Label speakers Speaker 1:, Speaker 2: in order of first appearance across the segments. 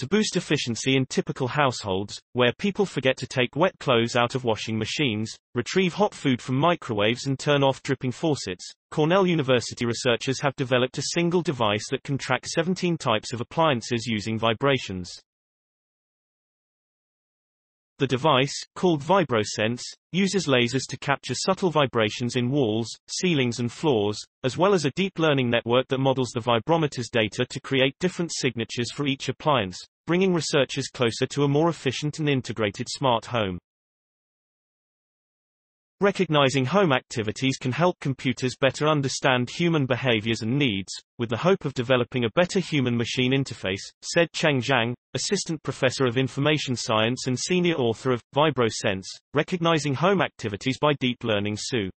Speaker 1: To boost efficiency in typical households, where people forget to take wet clothes out of washing machines, retrieve hot food from microwaves and turn off dripping faucets, Cornell University researchers have developed a single device that can track 17 types of appliances using vibrations. The device, called VibroSense, uses lasers to capture subtle vibrations in walls, ceilings and floors, as well as a deep learning network that models the vibrometer's data to create different signatures for each appliance, bringing researchers closer to a more efficient and integrated smart home. Recognizing home activities can help computers better understand human behaviors and needs, with the hope of developing a better human-machine interface, said Cheng Zhang, assistant professor of information science and senior author of VibroSense, Recognizing Home Activities by Deep Learning SU.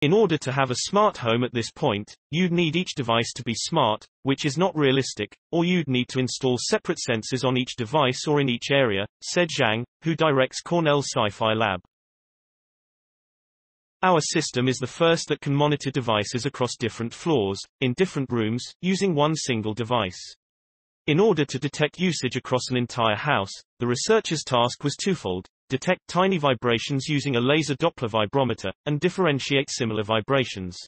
Speaker 1: In order to have a smart home at this point, you'd need each device to be smart, which is not realistic, or you'd need to install separate sensors on each device or in each area, said Zhang, who directs Cornell's Sci-Fi Lab. Our system is the first that can monitor devices across different floors, in different rooms, using one single device. In order to detect usage across an entire house, the researcher's task was twofold, detect tiny vibrations using a laser Doppler vibrometer, and differentiate similar vibrations.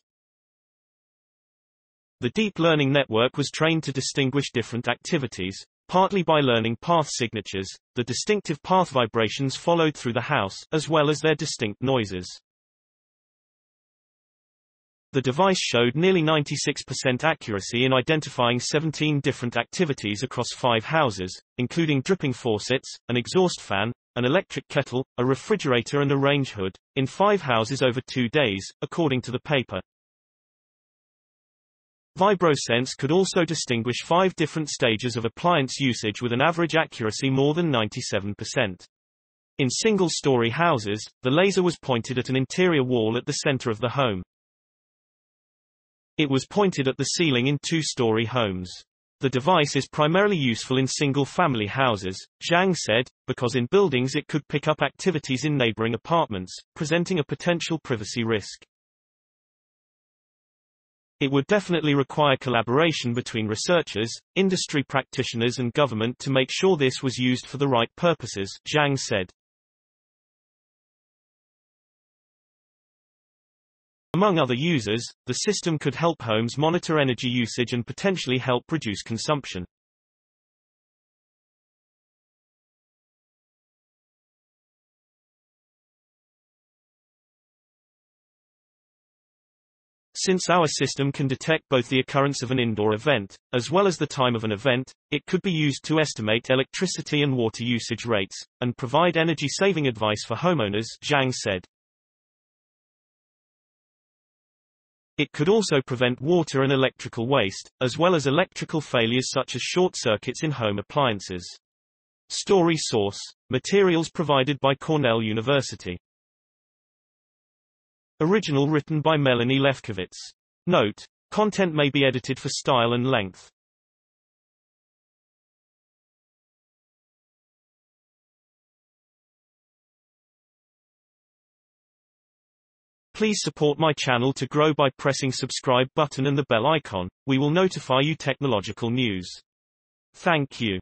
Speaker 1: The deep learning network was trained to distinguish different activities, partly by learning path signatures, the distinctive path vibrations followed through the house, as well as their distinct noises. The device showed nearly 96% accuracy in identifying 17 different activities across five houses, including dripping faucets, an exhaust fan, an electric kettle, a refrigerator and a range hood, in five houses over two days, according to the paper. VibroSense could also distinguish five different stages of appliance usage with an average accuracy more than 97%. In single-story houses, the laser was pointed at an interior wall at the center of the home. It was pointed at the ceiling in two-story homes. The device is primarily useful in single-family houses, Zhang said, because in buildings it could pick up activities in neighboring apartments, presenting a potential privacy risk. It would definitely require collaboration between researchers, industry practitioners and government to make sure this was used for the right purposes, Zhang said. Among other users, the system could help homes monitor energy usage and potentially help reduce consumption. Since our system can detect both the occurrence of an indoor event, as well as the time of an event, it could be used to estimate electricity and water usage rates, and provide energy-saving advice for homeowners, Zhang said. It could also prevent water and electrical waste, as well as electrical failures such as short circuits in home appliances. Story source. Materials provided by Cornell University. Original written by Melanie Lefkowitz. Note. Content may be edited for style and length. Please support my channel to grow by pressing subscribe button and the bell icon. We will notify you technological news. Thank you.